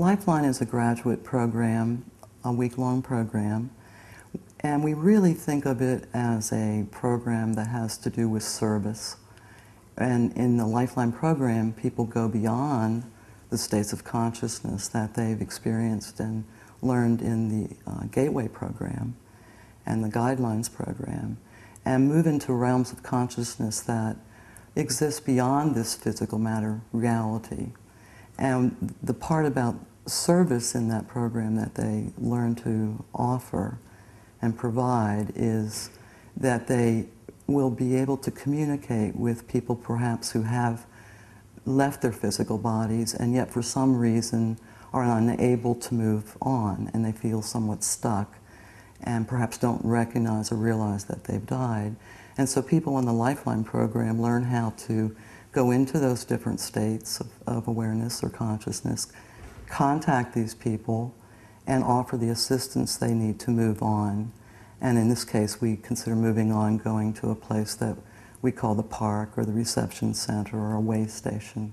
Lifeline is a graduate program, a week-long program, and we really think of it as a program that has to do with service. And in the Lifeline program, people go beyond the states of consciousness that they've experienced and learned in the uh, Gateway program and the Guidelines program and move into realms of consciousness that exist beyond this physical matter reality. And the part about service in that program that they learn to offer and provide is that they will be able to communicate with people perhaps who have left their physical bodies and yet for some reason are unable to move on and they feel somewhat stuck and perhaps don't recognize or realize that they've died. And so people in the Lifeline program learn how to go into those different states of, of awareness or consciousness, contact these people, and offer the assistance they need to move on. And in this case, we consider moving on going to a place that we call the park or the reception center or a way station.